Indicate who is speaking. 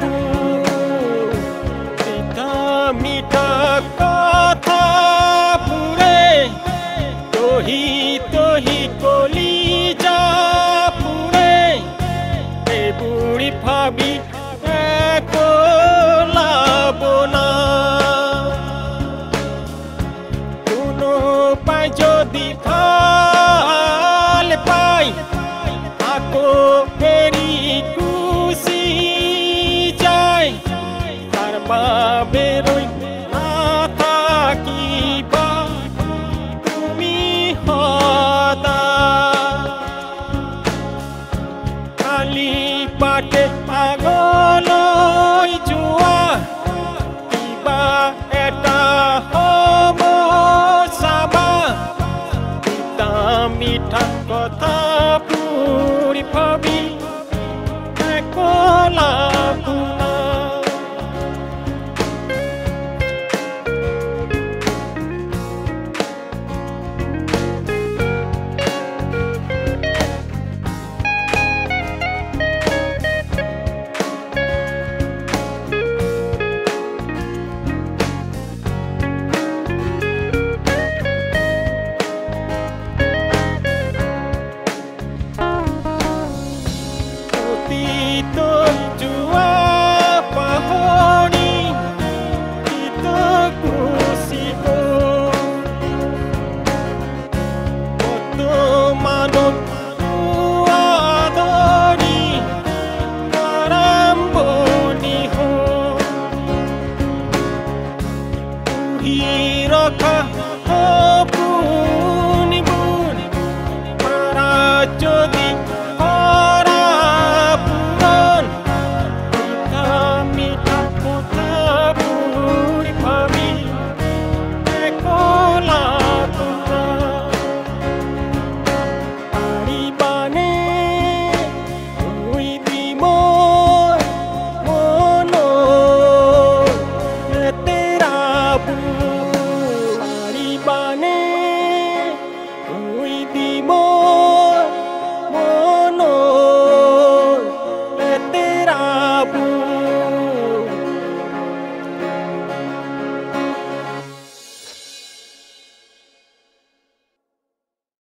Speaker 1: বাবু মিঠা মিঠা কথা পুরে। তহি তহি কলি যা পুরে। এ বুড়ি ভাবি যদি ভালো পাই বেরোই না তুমি কালি পাটে পাগল এটা হব চাবা মিঠা কথা ही रखा हो